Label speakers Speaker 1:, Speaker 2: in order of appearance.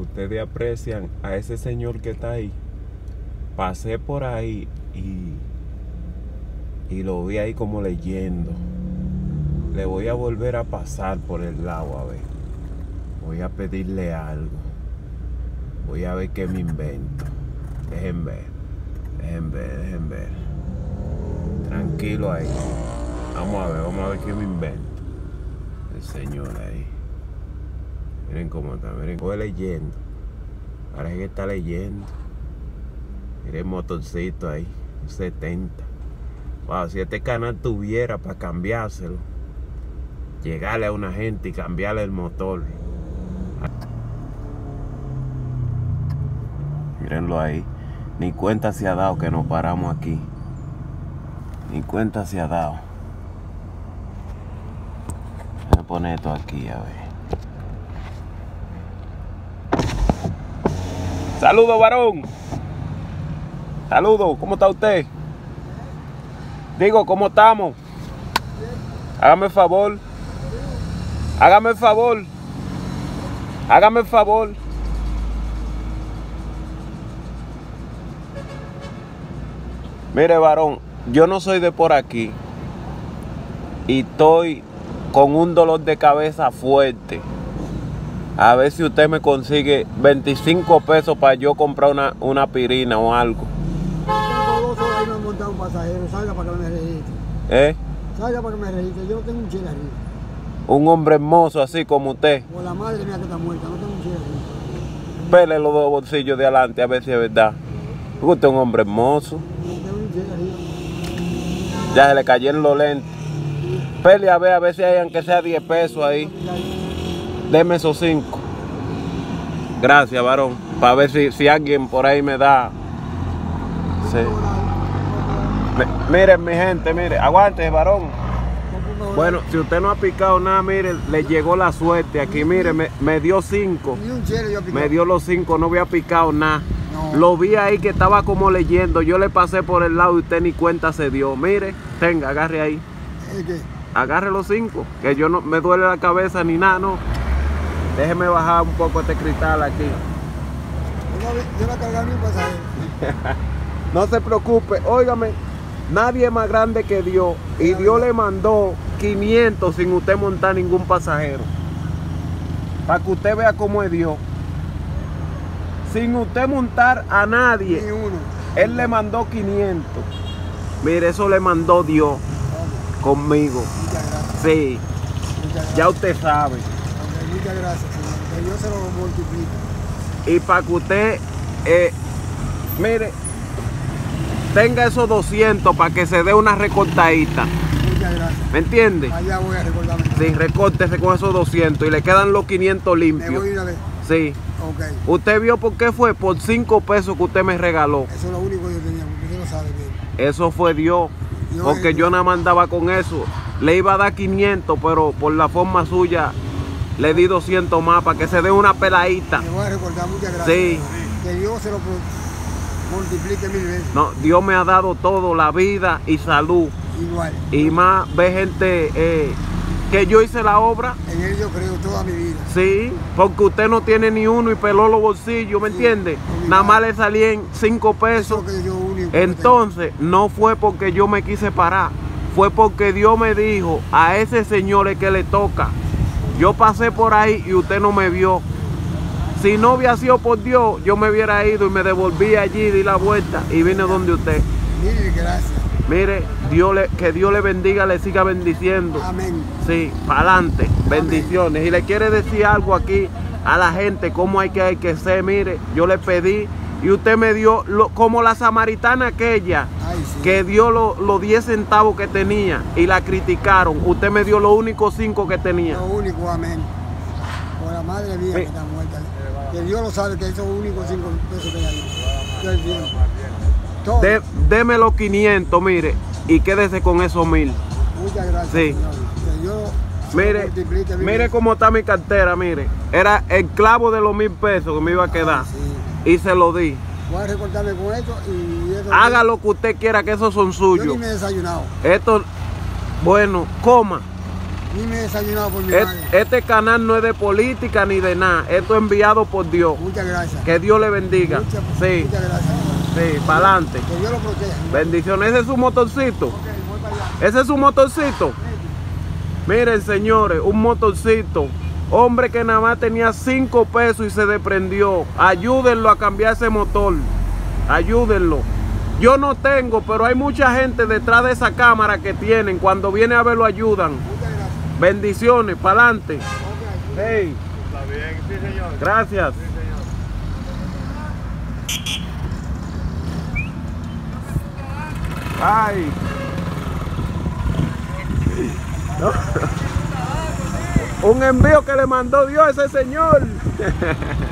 Speaker 1: ustedes aprecian a ese señor que está ahí. Pasé por ahí y, y lo vi ahí como leyendo. Le voy a volver a pasar por el lado a ver. Voy a pedirle algo. Voy a ver qué me invento. Dejen ver. Dejen ver, dejen ver. Tranquilo ahí. Vamos a ver, vamos a ver qué me invento. El señor ahí. Miren cómo está, miren, voy leyendo. Parece que está leyendo. Miren el motorcito ahí, un 70. Wow, si este canal tuviera para cambiárselo, llegarle a una gente y cambiarle el motor. Mírenlo ahí. Ni cuenta se ha dado que nos paramos aquí. Ni cuenta se ha dado. Voy a poner esto aquí, a ver. Saludos, varón. Saludos, ¿cómo está usted? Digo, ¿cómo estamos? Hágame el favor. Hágame el favor. Hágame el favor. Mire, varón, yo no soy de por aquí. Y estoy con un dolor de cabeza fuerte. A ver si usted me consigue 25 pesos para yo comprar una, una pirina o algo.
Speaker 2: Tengo dos horas y no he montado un pasajero. Salga para que me registre.
Speaker 1: ¿Eh?
Speaker 2: Salga para que me registre. Yo no tengo un chile arriba.
Speaker 1: Un hombre hermoso así como usted.
Speaker 2: Por la madre mía que está muerta, no tengo un chile arriba.
Speaker 1: Pele los dos bolsillos de adelante a ver si es verdad. Usted es un hombre hermoso.
Speaker 2: No tengo un chile arriba.
Speaker 1: Ya se le cayeron los lentes. Pele a ver, a ver si hay aunque sea 10 pesos ahí. Deme esos 5. Gracias, varón. Para ver si, si alguien por ahí me da. Sí. Mi- Miren, mi gente, mire. Aguante, varón. Bueno, si usted no ha picado nada, mire, le llegó la suerte aquí. Mire, me, me dio 5.
Speaker 2: Ni un chile yo pico.
Speaker 1: Me dio los 5, no había picado nada.
Speaker 2: No.
Speaker 1: Lo vi ahí que estaba como leyendo. Yo le pasé por el lado y usted ni cuenta se dio. Mire, tenga, agarre ahí. Agarre los 5. Que yo no me duele la cabeza ni nada, no. Déjeme bajar un poco este cristal aquí.
Speaker 2: Yo no- Yo no cargar un pasajero.
Speaker 1: No se preocupe, óigame, nadie es más grande que Dios. Y Dios le mandó 500 sin usted montar ningún pasajero. Para que usted vea cómo es Dios. Sin usted montar a nadie.
Speaker 2: Ni uno.
Speaker 1: Él le mandó 500. Mire, eso le mandó Dios conmigo.
Speaker 2: Muchas gracias.
Speaker 1: Sí, ya usted sabe.
Speaker 2: Muchas gracias, señor. Que Dios se lo multiplique.
Speaker 1: Y para que usted, eh, mire, tenga esos 200 para que se dé una recortadita.
Speaker 2: Muchas gracias.
Speaker 1: ¿Me entiende?
Speaker 2: Allá voy a recordarme.
Speaker 1: Sí, recórtese con esos 200 y le quedan los 500
Speaker 2: Me
Speaker 1: limpios.
Speaker 2: voy una vez.
Speaker 1: Sí.
Speaker 2: Ok.
Speaker 1: ¿Usted vio por qué fue? Por 5 pesos que usted me regaló.
Speaker 2: Eso es lo único que yo tenía, porque usted lo sabe bien.
Speaker 1: Eso fue Dios.
Speaker 2: Dios
Speaker 1: Porque yo nada más andaba con eso. Le iba a dar 500, pero por la forma suya le di 200 más para que se dé una peladita.
Speaker 2: Me voy a recordar, muchas gracias.
Speaker 1: Sí.
Speaker 2: Que Dios se lo multiplique mil veces.
Speaker 1: No, Dios me ha dado todo, la vida y salud.
Speaker 2: Igual.
Speaker 1: Y más ve gente eh, que yo hice la obra.
Speaker 2: En él yo creo toda mi vida.
Speaker 1: Sí, porque usted no tiene ni uno y peló los bolsillos, ¿me
Speaker 2: Sí,
Speaker 1: entiende? Nada más le salían 5
Speaker 2: Eso
Speaker 1: pesos. Entonces, no fue porque yo me quise parar, fue porque Dios me dijo a ese señor es que le toca. Yo pasé por ahí y usted no me vio. Si no hubiera sido por Dios, yo me hubiera ido y me devolví allí, di la vuelta y vine donde usted.
Speaker 2: Mire, gracias.
Speaker 1: Mire, Dios le, que Dios le bendiga, le siga bendiciendo.
Speaker 2: Amén.
Speaker 1: Sí, para adelante, bendiciones. Y le quiere decir algo aquí a la gente, cómo hay que, hay que ser. Mire, yo le pedí y usted me dio, lo- como la samaritana aquella. Que dio lo- los 10 centavos que tenía y la criticaron. Usted me dio los únicos 5 que tenía.
Speaker 2: Lo único, amén. Por la madre mía
Speaker 1: Sí.
Speaker 2: que está muerta. Que Dios lo sabe que esos únicos cinco pesos que hay.
Speaker 1: De- deme los 500, mire, y quédese con esos mil.
Speaker 2: Muchas gracias,
Speaker 1: Sí.
Speaker 2: Señor. Que Dios lo
Speaker 1: Mire, mire cómo está mi cartera, mire. Era el clavo de los mil pesos que me iba a quedar.
Speaker 2: Sí.
Speaker 1: Y se lo di.
Speaker 2: Voy a recortarme con esto y eso.
Speaker 1: Haga lo que usted quiera, que esos son
Speaker 2: Yo
Speaker 1: suyos.
Speaker 2: ni me he desayunado.
Speaker 1: Esto, bueno, coma.
Speaker 2: Ni me he desayunado por mi
Speaker 1: Et-
Speaker 2: madre.
Speaker 1: Este canal no es de política ni de nada. Esto es enviado por Dios.
Speaker 2: Muchas gracias.
Speaker 1: Que Dios le bendiga.
Speaker 2: Muchas,
Speaker 1: Sí,
Speaker 2: muchas gracias.
Speaker 1: sí, para adelante.
Speaker 2: Que Dios lo proteja.
Speaker 1: Bendiciones. Ese es su motorcito.
Speaker 2: Ok, voy para allá.
Speaker 1: Ese es su motorcito. Miren, señores, un motorcito. Hombre que nada más tenía 5 pesos y se desprendió. Ayúdenlo a cambiar ese motor. Ayúdenlo. Yo no tengo, pero hay mucha gente detrás de esa cámara que tienen. Cuando viene a ver lo ayudan. Bendiciones, para adelante. Hey, gracias. Ay. Un envío que le mandó Dios a ese señor.